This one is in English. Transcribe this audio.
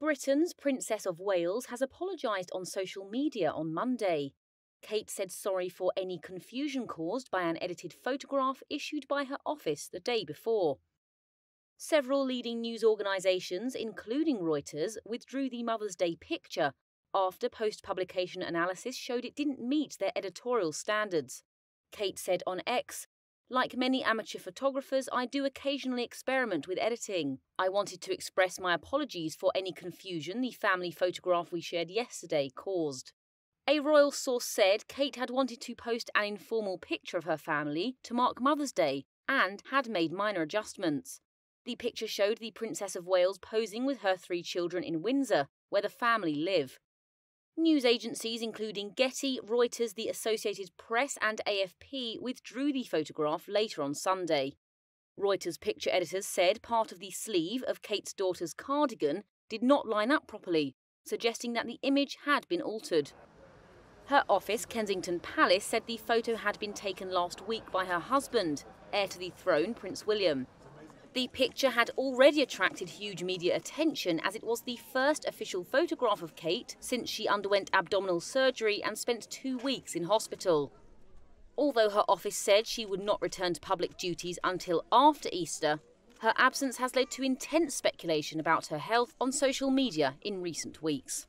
Britain's Princess of Wales has apologised on social media on Monday. Kate said sorry for any confusion caused by an edited photograph issued by her office the day before. Several leading news organisations, including Reuters, withdrew the Mother's Day picture after post publication analysis showed it didn't meet their editorial standards. Kate said on X, like many amateur photographers, I do occasionally experiment with editing. I wanted to express my apologies for any confusion the family photograph we shared yesterday caused. A royal source said Kate had wanted to post an informal picture of her family to mark Mother's Day and had made minor adjustments. The picture showed the Princess of Wales posing with her three children in Windsor, where the family live. News agencies including Getty, Reuters, the Associated Press, and AFP withdrew the photograph later on Sunday. Reuters picture editors said part of the sleeve of Kate's daughter's cardigan did not line up properly, suggesting that the image had been altered. Her office, Kensington Palace, said the photo had been taken last week by her husband, heir to the throne, Prince William. The picture had already attracted huge media attention as it was the first official photograph of Kate since she underwent abdominal surgery and spent two weeks in hospital. Although her office said she would not return to public duties until after Easter, her absence has led to intense speculation about her health on social media in recent weeks.